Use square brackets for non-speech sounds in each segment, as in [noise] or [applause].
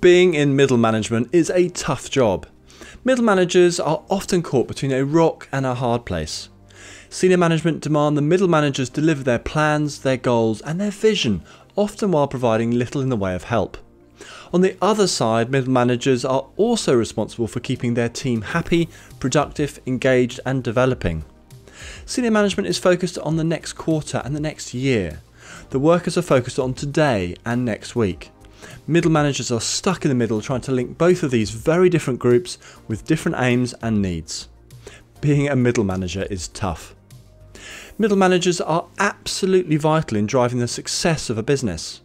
Being in middle management is a tough job. Middle managers are often caught between a rock and a hard place. Senior management demand the middle managers deliver their plans, their goals, and their vision, often while providing little in the way of help. On the other side, middle managers are also responsible for keeping their team happy, productive, engaged, and developing. Senior management is focused on the next quarter and the next year. The workers are focused on today and next week. Middle managers are stuck in the middle trying to link both of these very different groups with different aims and needs. Being a middle manager is tough. Middle managers are absolutely vital in driving the success of a business.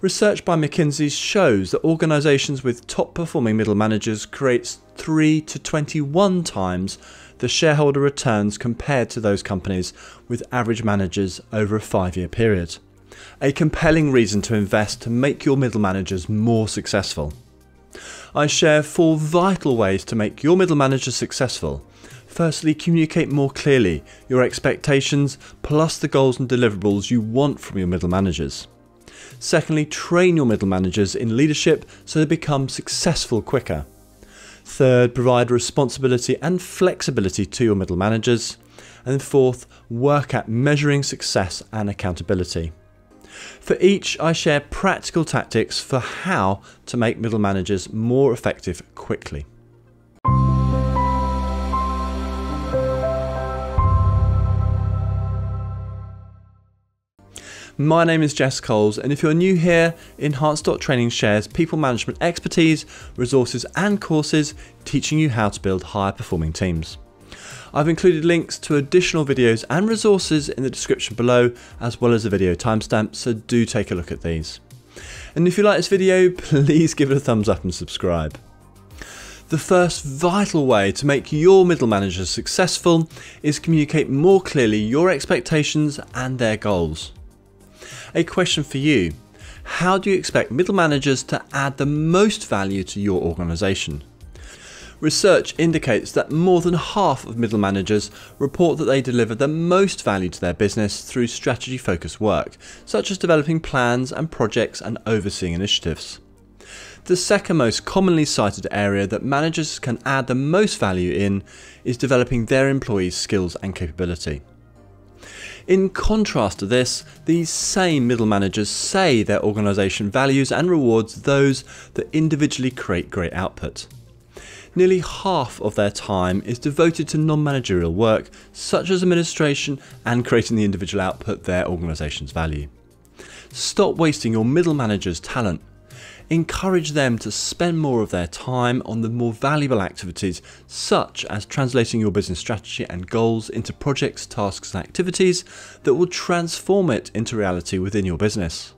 Research by McKinsey shows that organisations with top performing middle managers creates 3 to 21 times the shareholder returns compared to those companies with average managers over a 5 year period a compelling reason to invest to make your middle managers more successful. I share four vital ways to make your middle managers successful. Firstly, communicate more clearly your expectations plus the goals and deliverables you want from your middle managers. Secondly, train your middle managers in leadership so they become successful quicker. Third, provide responsibility and flexibility to your middle managers. And fourth, work at measuring success and accountability. For each, I share practical tactics for how to make middle managers more effective quickly. My name is Jess Coles, and if you're new here, Enhance.training shares people management expertise, resources, and courses teaching you how to build higher performing teams. I've included links to additional videos and resources in the description below, as well as a video timestamp, so do take a look at these. And if you like this video, [laughs] please give it a thumbs up and subscribe. The first vital way to make your middle managers successful is communicate more clearly your expectations and their goals. A question for you. How do you expect middle managers to add the most value to your organisation? Research indicates that more than half of middle managers report that they deliver the most value to their business through strategy focused work, such as developing plans and projects and overseeing initiatives. The second most commonly cited area that managers can add the most value in is developing their employees' skills and capability. In contrast to this, these same middle managers say their organisation values and rewards those that individually create great output nearly half of their time is devoted to non managerial work, such as administration and creating the individual output their organisations value. Stop wasting your middle manager's talent. Encourage them to spend more of their time on the more valuable activities, such as translating your business strategy and goals into projects, tasks, and activities that will transform it into reality within your business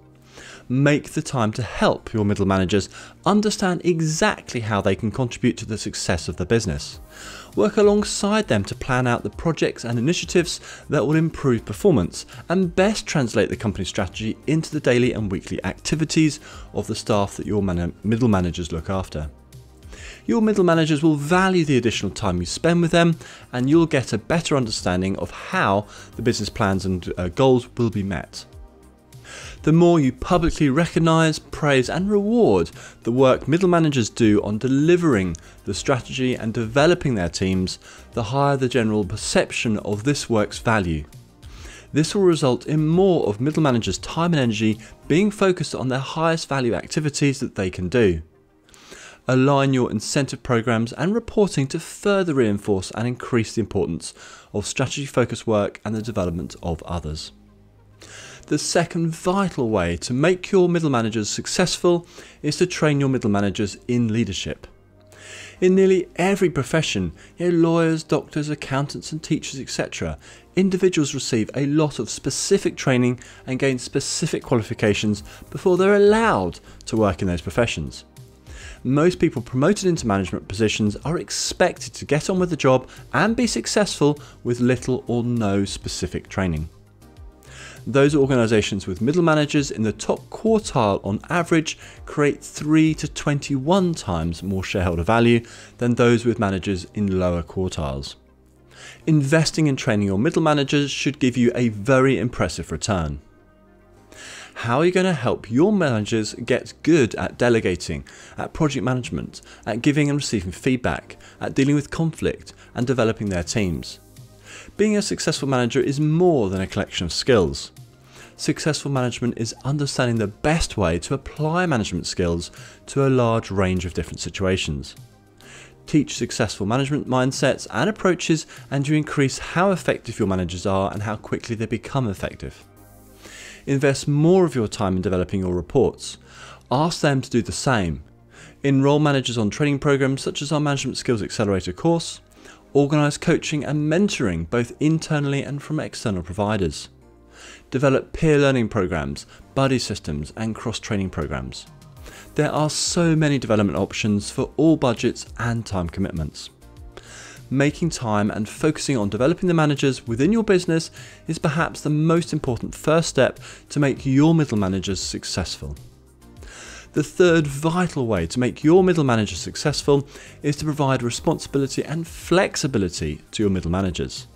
make the time to help your middle managers understand exactly how they can contribute to the success of the business. Work alongside them to plan out the projects and initiatives that will improve performance and best translate the company strategy into the daily and weekly activities of the staff that your man middle managers look after. Your middle managers will value the additional time you spend with them and you'll get a better understanding of how the business plans and uh, goals will be met the more you publicly recognise, praise, and reward the work middle managers do on delivering the strategy and developing their teams, the higher the general perception of this work's value. This will result in more of middle managers' time and energy being focused on their highest value activities that they can do. Align your incentive programs and reporting to further reinforce and increase the importance of strategy focused work and the development of others the second vital way to make your middle managers successful is to train your middle managers in leadership. In nearly every profession, you know, lawyers, doctors, accountants, and teachers, etc., individuals receive a lot of specific training and gain specific qualifications before they're allowed to work in those professions. Most people promoted into management positions are expected to get on with the job and be successful with little or no specific training those organisations with middle managers in the top quartile on average create 3 to 21 times more shareholder value than those with managers in lower quartiles. Investing in training your middle managers should give you a very impressive return. How are you going to help your managers get good at delegating, at project management, at giving and receiving feedback, at dealing with conflict, and developing their teams? Being a successful manager is more than a collection of skills. Successful management is understanding the best way to apply management skills to a large range of different situations. Teach successful management mindsets and approaches, and you increase how effective your managers are and how quickly they become effective. Invest more of your time in developing your reports. Ask them to do the same. Enroll managers on training programs such as our Management Skills Accelerator course. Organise coaching and mentoring both internally and from external providers. Develop peer learning programs, buddy systems, and cross training programs. There are so many development options for all budgets and time commitments making time and focusing on developing the managers within your business is perhaps the most important first step to make your middle managers successful. The third vital way to make your middle manager successful is to provide responsibility and flexibility to your middle managers.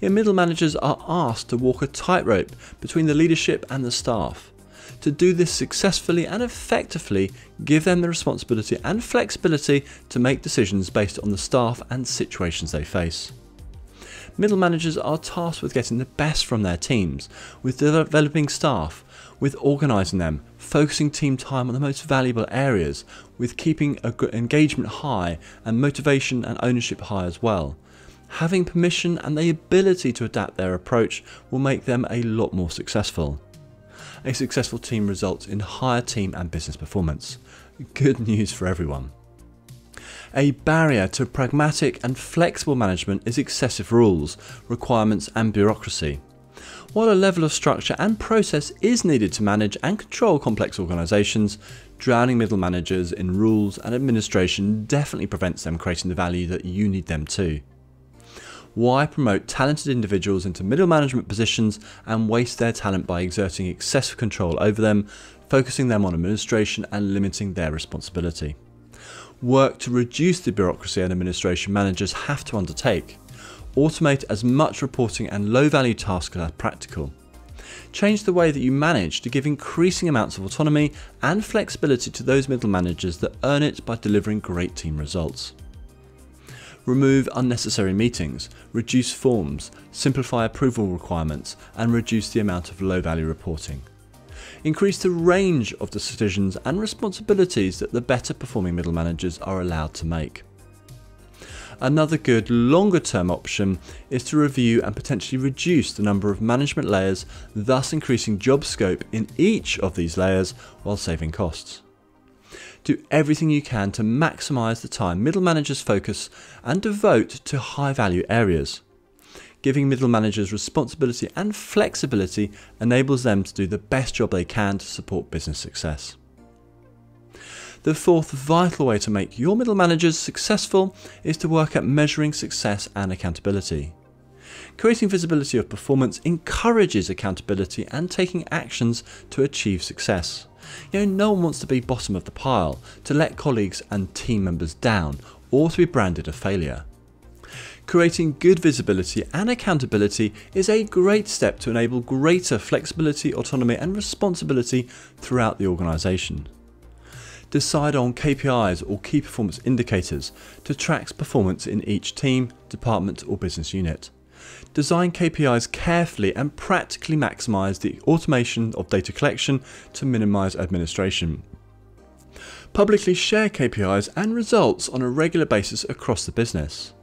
Your middle managers are asked to walk a tightrope between the leadership and the staff. To do this successfully and effectively, give them the responsibility and flexibility to make decisions based on the staff and situations they face. Middle managers are tasked with getting the best from their teams, with developing staff, with organising them, focusing team time on the most valuable areas, with keeping engagement high and motivation and ownership high as well. Having permission and the ability to adapt their approach will make them a lot more successful a successful team results in higher team and business performance. Good news for everyone. A barrier to pragmatic and flexible management is excessive rules, requirements, and bureaucracy. While a level of structure and process is needed to manage and control complex organisations, drowning middle managers in rules and administration definitely prevents them creating the value that you need them to. Why promote talented individuals into middle management positions and waste their talent by exerting excessive control over them, focusing them on administration and limiting their responsibility? Work to reduce the bureaucracy and administration managers have to undertake. Automate as much reporting and low value tasks as practical. Change the way that you manage to give increasing amounts of autonomy and flexibility to those middle managers that earn it by delivering great team results remove unnecessary meetings, reduce forms, simplify approval requirements, and reduce the amount of low value reporting. Increase the range of decisions and responsibilities that the better performing middle managers are allowed to make. Another good longer term option is to review and potentially reduce the number of management layers, thus increasing job scope in each of these layers while saving costs. Do everything you can to maximize the time middle managers focus and devote to high value areas. Giving middle managers responsibility and flexibility enables them to do the best job they can to support business success. The fourth vital way to make your middle managers successful is to work at measuring success and accountability. Creating visibility of performance encourages accountability and taking actions to achieve success. You know, no one wants to be bottom of the pile, to let colleagues and team members down, or to be branded a failure. Creating good visibility and accountability is a great step to enable greater flexibility, autonomy, and responsibility throughout the organisation. Decide on KPIs or key performance indicators to track performance in each team, department, or business unit. Design KPIs carefully and practically maximize the automation of data collection to minimize administration. Publicly share KPIs and results on a regular basis across the business.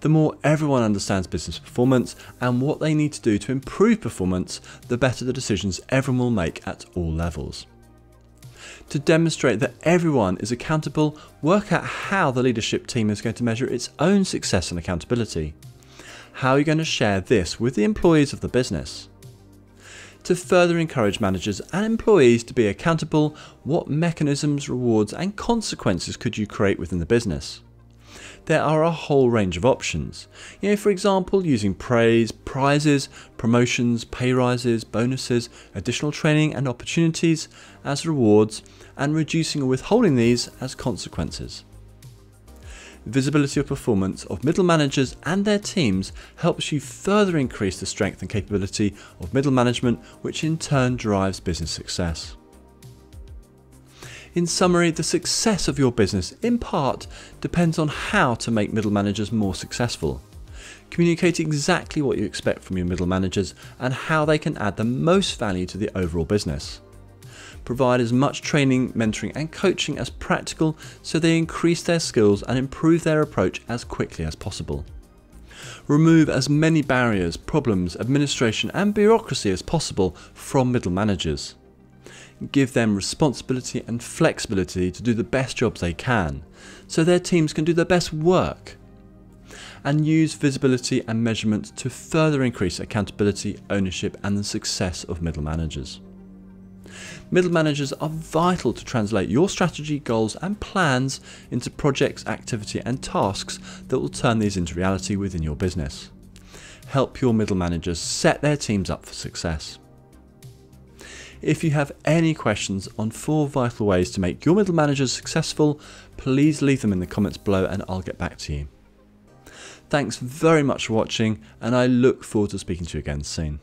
The more everyone understands business performance and what they need to do to improve performance, the better the decisions everyone will make at all levels. To demonstrate that everyone is accountable, work out how the leadership team is going to measure its own success and accountability how are you going to share this with the employees of the business? To further encourage managers and employees to be accountable, what mechanisms, rewards, and consequences could you create within the business? There are a whole range of options. You know, for example, using praise, prizes, promotions, pay rises, bonuses, additional training and opportunities as rewards, and reducing or withholding these as consequences. visibility of performance of middle managers and their teams helps you further increase the strength and capability of middle management, which in turn drives business success. In summary, the success of your business, in part, depends on how to make middle managers more successful. Communicate exactly what you expect from your middle managers and how they can add the most value to the overall business. Provide as much training, mentoring, and coaching as practical so they increase their skills and improve their approach as quickly as possible. Remove as many barriers, problems, administration, and bureaucracy as possible from middle managers give them responsibility and flexibility to do the best jobs they can, so their teams can do their best work. And use visibility and measurement to further increase accountability, ownership, and the success of middle managers. Middle managers are vital to translate your strategy, goals, and plans into projects, activity, and tasks that will turn these into reality within your business. Help your middle managers set their teams up for success. If you have any questions on four vital ways to make your middle managers successful, please leave them in the comments below and I'll get back to you. Thanks very much for watching and I look forward to speaking to you again soon.